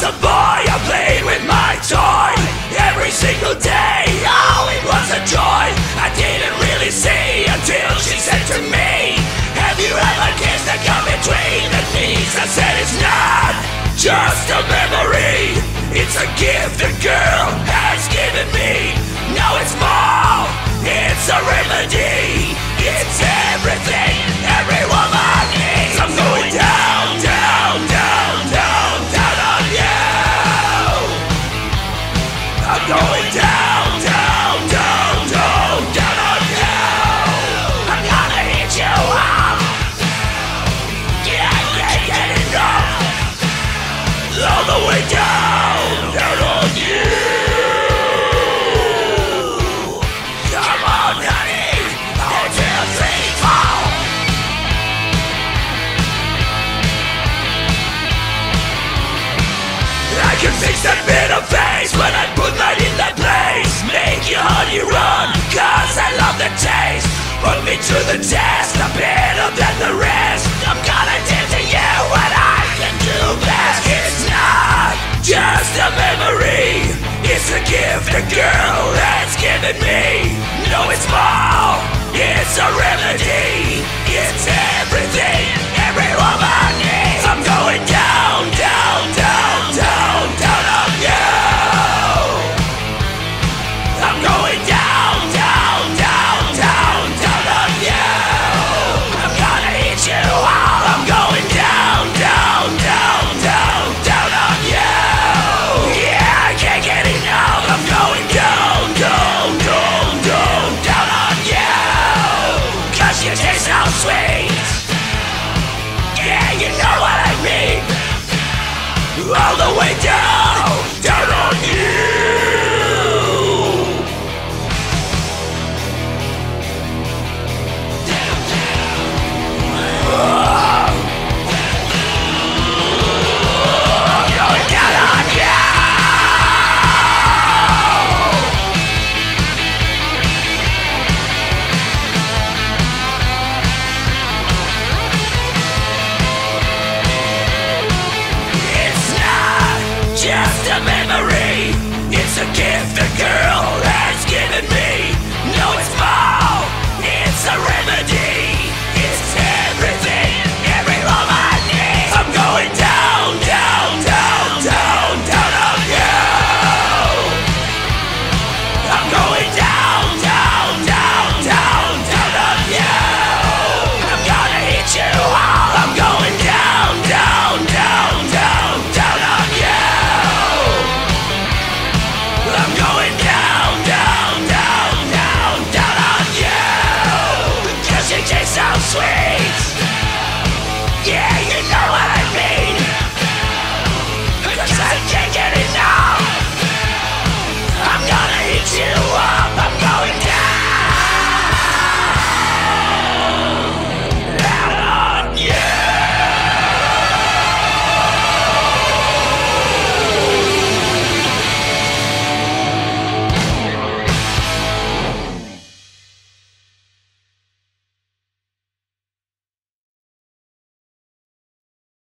was a boy, I played with my toy. Every single day, oh it was a joy. I didn't really see until she said to me Have you ever kissed a girl between the knees? I said it's not just a memory. It's a gift the girl has given me. No, it's more, it's a remedy. All the way down, down on you. Come on, honey. One, two, three, four. I can fix that bitter face when I put that in that place. Make your honey run, cause I love the taste. Put me to the test, I'm better than the rest.